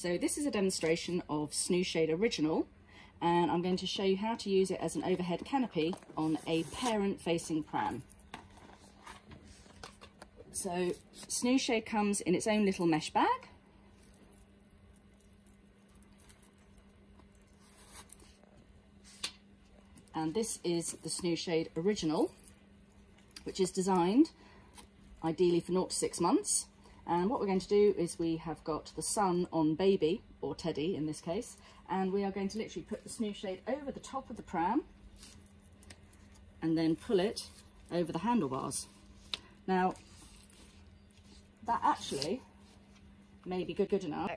So this is a demonstration of SnoozeShade Original and I'm going to show you how to use it as an overhead canopy on a parent facing pram. So SnoozeShade comes in its own little mesh bag. And this is the SnoozeShade Original, which is designed ideally for 0 to 6 months. And what we're going to do is we have got the sun on baby, or teddy in this case, and we are going to literally put the SnoozeShade over the top of the pram and then pull it over the handlebars. Now, that actually may be good, good enough.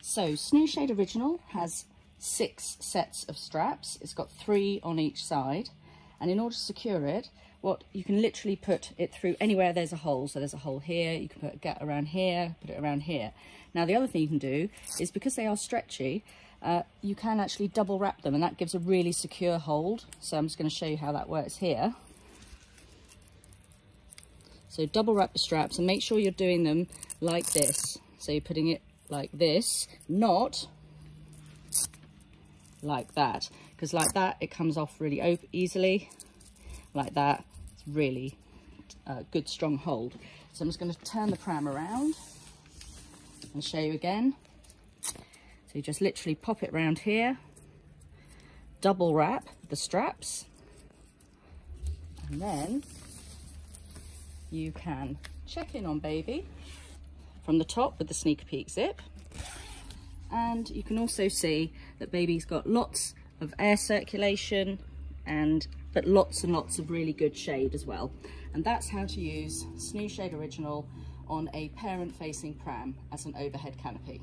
So SnoozeShade Original has six sets of straps. It's got three on each side. And in order to secure it, what you can literally put it through anywhere there's a hole. So there's a hole here, you can put a get around here, put it around here. Now the other thing you can do is because they are stretchy, uh, you can actually double wrap them and that gives a really secure hold. So I'm just going to show you how that works here. So double wrap the straps and make sure you're doing them like this. So you're putting it like this, not like that. Because like that, it comes off really easily. Like that, it's really a uh, good strong hold. So I'm just going to turn the pram around and show you again. So you just literally pop it round here, double wrap the straps, and then you can check in on baby from the top with the sneaker peek zip and you can also see that baby's got lots of air circulation and but lots and lots of really good shade as well and that's how to use SnoozeShade Original on a parent facing pram as an overhead canopy.